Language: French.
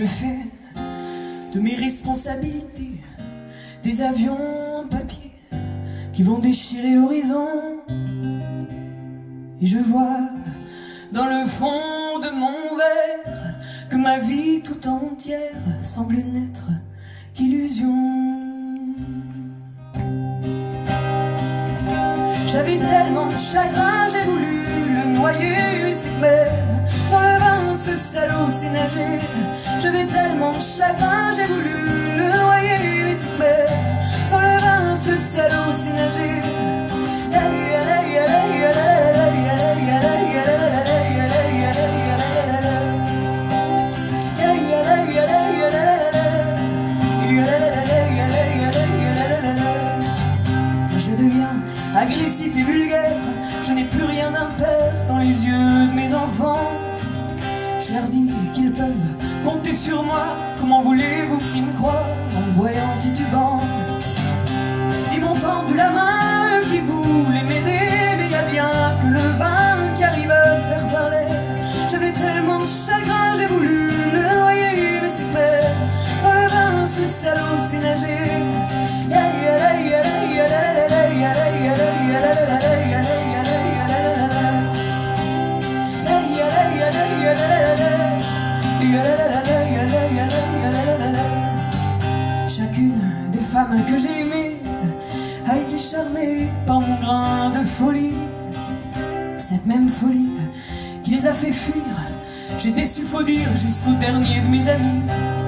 Je fais de mes responsabilités des avions en papier qui vont déchirer l'horizon. Et je vois dans le fond de mon verre que ma vie tout entière semble n'être qu'illusion. J'avais tellement de chagrin, j'ai voulu le noyer, c'est même le s'est nagé. J'avais tellement chagrin, j'ai voulu le noyer, et c'est même sans le vin, ce salaud s'est nagé. Je deviens agressif et vulgaire, je n'ai plus rien d'impair dans les yeux de mes enfants. Chacune des femmes que j'ai aimées a été charmée par mon grain de folie. Cette même folie qui les a fait fuir, j'ai déçu, faut dire, jusqu'au dernier de mes amis.